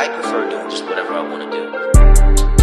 I prefer doing just whatever I want to do.